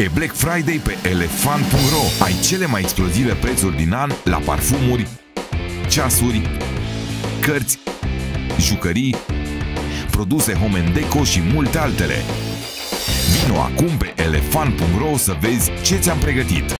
E Black Friday pe elefant.ro. Ai cele mai explozive prețuri din an la parfumuri, ceasuri, cărți, jucării, produse home and deco și multe altele. Vino acum pe elefant.ro să vezi ce ți-am pregătit.